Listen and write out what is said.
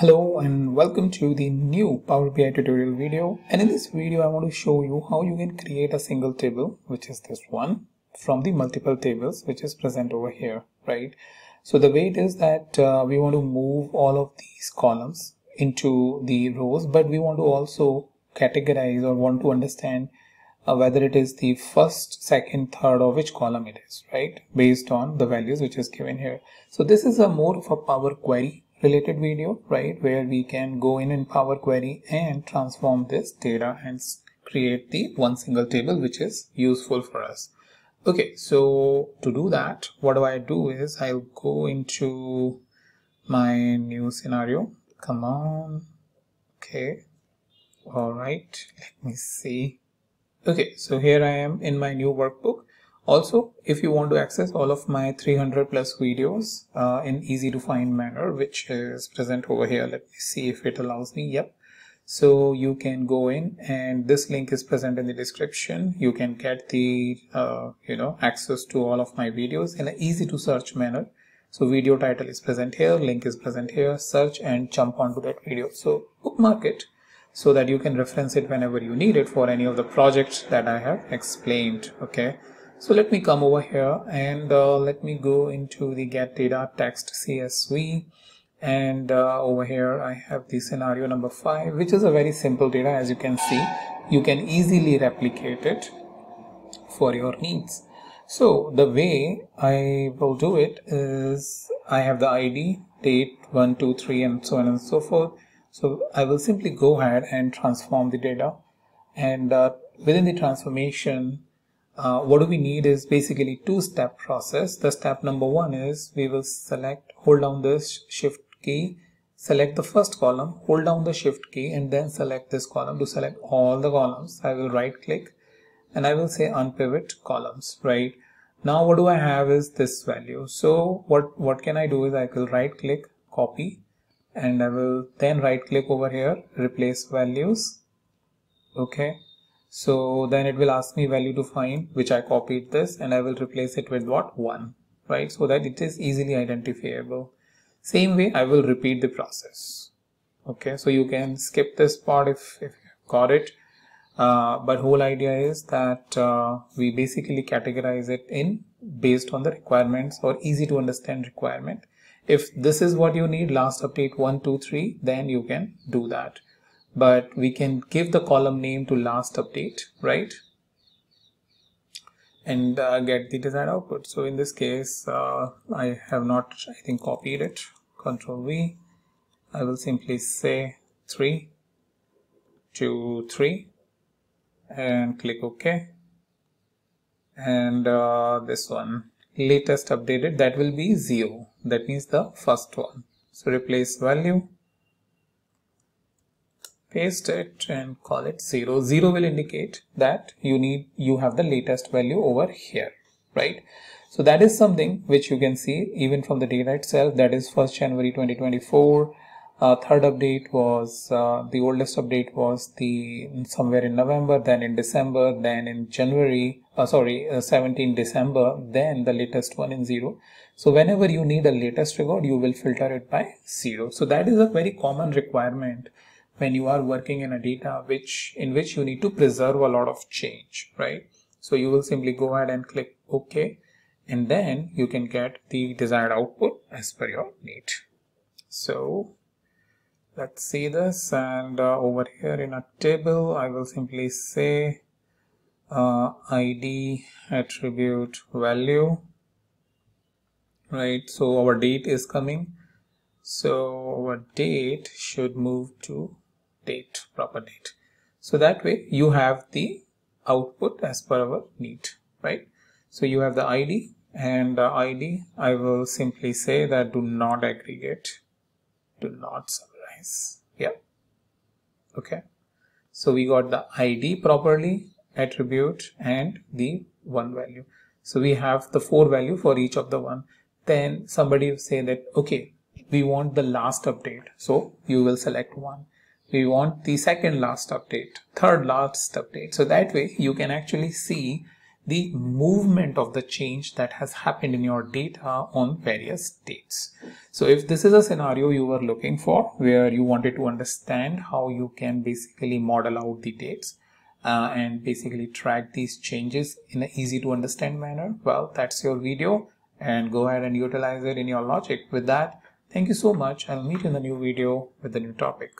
Hello and welcome to the new Power BI tutorial video. And in this video I want to show you how you can create a single table which is this one from the multiple tables which is present over here right? So the way it is that uh, we want to move all of these columns into the rows but we want to also categorize or want to understand uh, whether it is the first second third or which column it is right? Based on the values which is given here. So this is a more of a power query related video, right, where we can go in in Power Query and transform this data and create the one single table which is useful for us. Okay, so to do that, what do I do is I'll go into my new scenario. Come on. Okay. All right. Let me see. Okay, so here I am in my new workbook also, if you want to access all of my 300 plus videos uh, in easy to find manner, which is present over here, let me see if it allows me. Yep. So you can go in and this link is present in the description. You can get the, uh, you know, access to all of my videos in an easy to search manner. So video title is present here, link is present here, search and jump onto that video. So bookmark it so that you can reference it whenever you need it for any of the projects that I have explained. Okay. So let me come over here and uh, let me go into the get data text CSV and uh, over here I have the scenario number five which is a very simple data as you can see. You can easily replicate it for your needs. So the way I will do it is I have the ID date 1 2 3 and so on and so forth. So I will simply go ahead and transform the data. And uh, within the transformation uh, what do we need is basically two step process. The step number one is we will select hold down this shift key select the first column hold down the shift key and then select this column. To select all the columns I will right click and I will say unpivot columns right? Now what do I have is this value. So what what can I do is I will right click copy and I will then right click over here replace values. Okay so then it will ask me value to find which I copied this and I will replace it with what? 1 right? So that it is easily identifiable. Same way I will repeat the process. Okay so you can skip this part if, if you got it. Uh, but whole idea is that uh, we basically categorize it in based on the requirements or easy to understand requirement. If this is what you need last update 1 2 3 then you can do that but we can give the column name to last update right? And uh, get the desired output. So in this case uh, I have not I think copied it. Control V. I will simply say 3 2 3 and click OK. And uh, this one latest updated that will be 0 that means the first one. So replace value paste it and call it 0 0 will indicate that you need you have the latest value over here right? So that is something which you can see even from the data itself. That is 1st January 2024 uh, third update was uh, the oldest update was the somewhere in November then in December then in January uh, sorry uh, 17 December then the latest one in 0 so whenever you need a latest record you will filter it by 0 so that is a very common requirement when you are working in a data which in which you need to preserve a lot of change right? So you will simply go ahead and click ok and then you can get the desired output as per your need. So let's see this and uh, over here in a table I will simply say uh, ID attribute value right? So our date is coming. So our date should move to date proper date. So that way you have the output as per our need right? So you have the id and uh, the id i will simply say that do not aggregate do not summarize. Yeah. Okay. So we got the id properly attribute and the one value. So we have the four value for each of the one. Then somebody will say that okay we want the last update. So you will select one we want the second last update, third last update. So that way you can actually see the movement of the change that has happened in your data on various dates. So if this is a scenario you were looking for where you wanted to understand how you can basically model out the dates uh, and basically track these changes in an easy to understand manner, well, that's your video and go ahead and utilize it in your logic. With that, thank you so much. I'll meet you in the new video with the new topic.